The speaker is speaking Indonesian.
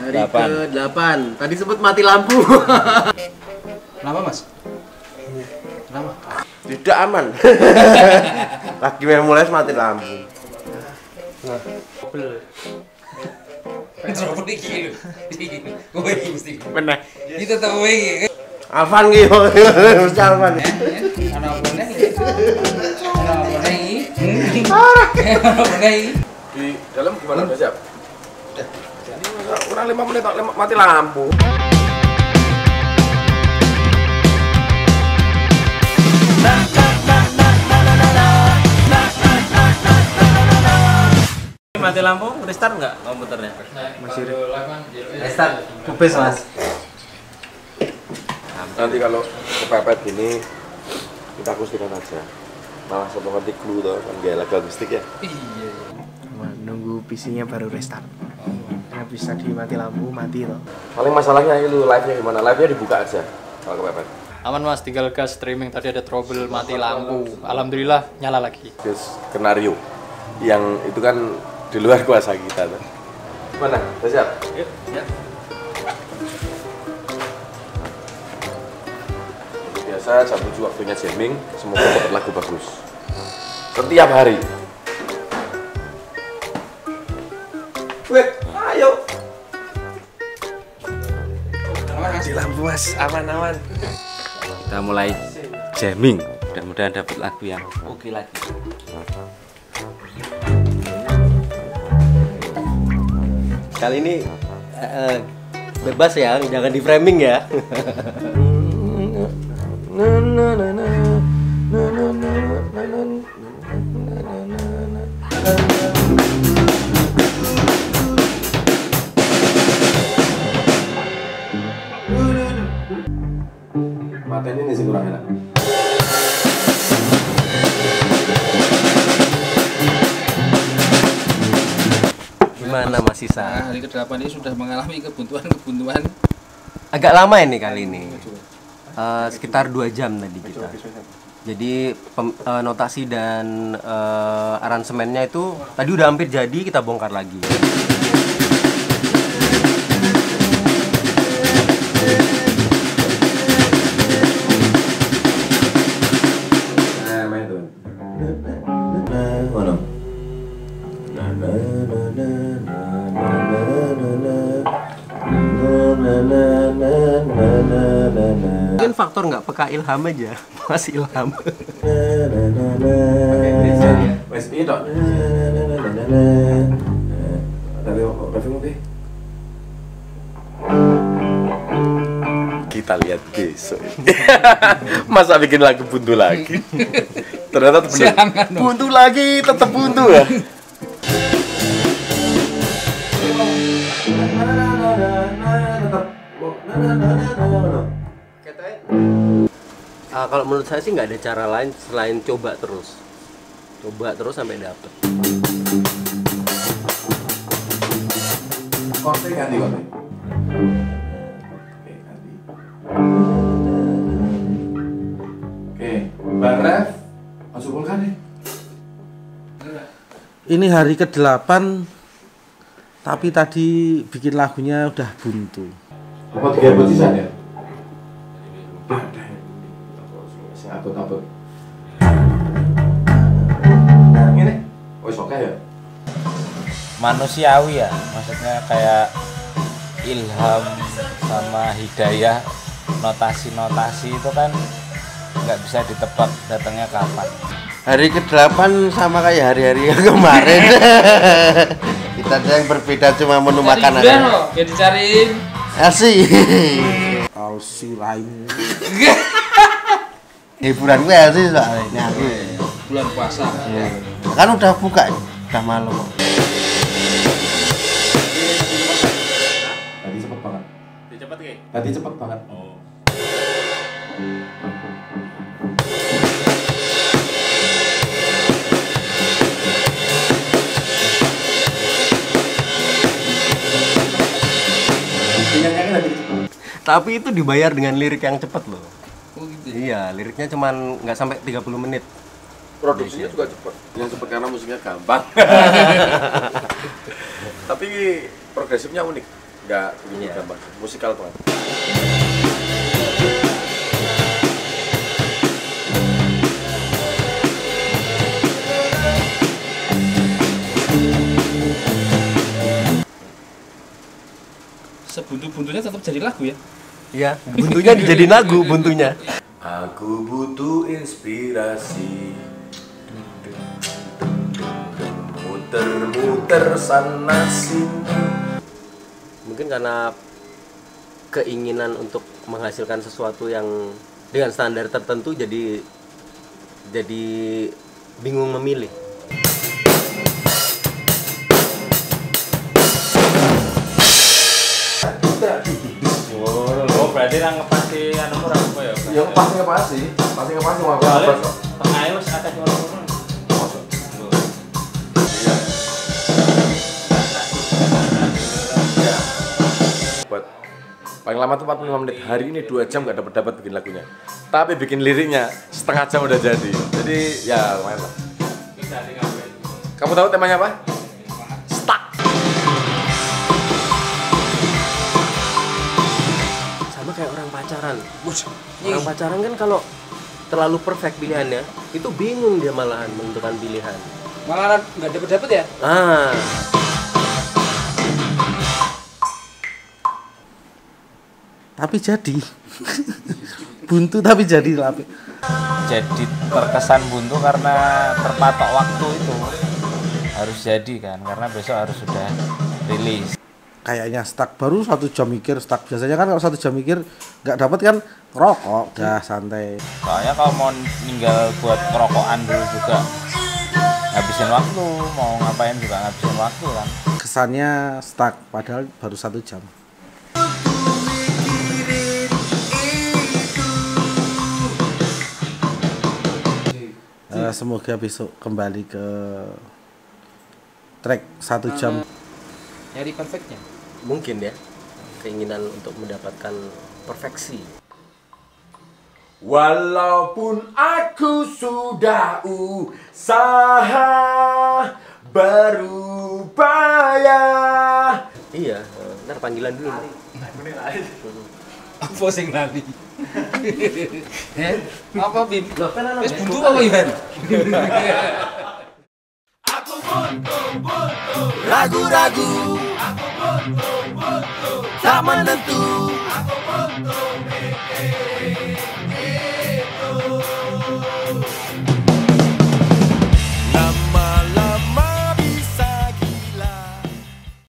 Hari Delapan. ke-8. Tadi sebut mati lampu. Kenapa mas? Kenapa? Tidak aman. Lagi mulai mati lampu. Trouble iki lho. Kowe iki mesti. Meneh. Iki tetep kowe iki. Alvan ki yo. Mesti Alvan. Ana apa nih? Ana apa nih? Ana apa nih? Di dalam gimana siap? Kurang 5 menit lima- mati lampu. Mati lampu, restart nggak komputernya? Masih restart. Kupes, Mas. Nanti kalau kepepet gini kita akustikan aja. Malah sama ngerti clue tuh kan gak lagu akustik ya. Iya. Nunggu PC-nya baru restart. Nah, bisa dimati lampu, mati loh. Paling masalahnya itu live-nya gimana? Live-nya dibuka aja kalau kepepet. Aman mas, tinggal gas streaming tadi ada trouble mati lampu. Alhamdulillah nyala lagi. Terus skenario yang itu kan di luar kuasa kita tuh. Mana? Udah siap? Yuk, ya. Biasa jam 7 waktunya jamming, semoga dapat lagu bagus. Setiap hari. Wait, ayo. Di lampu, Mas. Aman-aman. Kita mulai jamming. Mudah-mudahan dapat lagu yang oke lagi. Kali ini eh, bebas ya, jangan di framing ya. Matanya ini sih kurang enak. Gimana Mas Nah, Isa? hari ke-8 ini sudah mengalami kebuntuan-kebuntuan. Agak lama ini kali ini. Eh, sekitar dua jam tadi kita. Jadi pem- eh, notasi dan eh, aransemennya itu tadi udah hampir jadi kita bongkar lagi. Mungkin faktor nggak peka ilham aja, Mas Ilham. Wes Raffi ngopi. Kita lihat besok. Masa bikin lagu buntu lagi? Ternyata dong. Buntu lagi, tetap buntu ya. Ah, kalau menurut saya sih nggak ada cara lain selain coba terus. Coba terus sampai dapet. Korte ganti. Oke, ganti. Oke, Bang Ref, masuk pulkan nih. Ini hari ke-8 tapi tadi bikin lagunya udah buntu. Apa tiga butisan ya? Manusiawi ya, maksudnya kayak ilham sama hidayah notasi-notasi itu kan nggak bisa ditebak datangnya kapan. Hari ke-8 sama kayak hari-hari yang kemarin. Kita ada yang berbeda cuma menu makanan. Ya dicariin. Asik. Alsi lain. Hiburan gue asik soalnya. Bulan puasa. Kan udah buka, udah malam. Cepet kayak. Tadi cepet banget. Oh. Tapi itu dibayar dengan lirik yang cepet loh. Oh gitu. Iya, liriknya cuman nggak sampai 30 menit. Produksinya juga cepet. Yang cepet karena musiknya gampang. Tapi progresifnya unik. Nggak ini Iya. gampang musikal banget Sebuntu-buntunya tetap jadi lagu ya. Iya, buntunya dijadiin lagu, buntunya. Aku butuh inspirasi Muter-muter sana sini Mungkin karena keinginan untuk menghasilkan sesuatu yang dengan standar tertentu jadi jadi bingung memilih. Oh, berarti yang ngepasti anu ora apa ya? Ya pasti ngepasi, pasti ngepasi mau aku Soalnya ngepasi tengah wis akeh ngono-ngono. Paling lama tuh 45 menit. Hari ini dua jam gak dapat dapat bikin lagunya. Tapi bikin liriknya setengah jam udah jadi. Jadi ya lumayan lah. Kamu tahu temanya apa? Sama kayak orang pacaran. Orang pacaran kan kalau terlalu perfect pilihannya, itu bingung dia malahan menentukan pilihan. Malah nggak dapet dapet ya? Ah, Tapi jadi. Buntu tapi jadi tapi. Jadi terkesan buntu karena terpatok waktu itu. Harus jadi kan karena besok harus sudah rilis. Kayaknya stuck baru satu jam mikir stuck biasanya kan kalau satu jam mikir nggak dapat kan rokok udah santai Soalnya kalau mau ninggal buat kerokokan dulu juga ngabisin waktu, mau ngapain juga ngabisin waktu kan. kesannya stuck padahal baru satu jam Eh, semoga besok kembali ke track satu jam Nyari perfectnya. mungkin ya keinginan untuk mendapatkan perfeksi. Walaupun aku sudah usaha berupaya Iya, eh, ntar panggilan dulu. Apa sing lali? Eh, apa bim? Wis buntu apa Iban? Ragu-ragu Tak menentu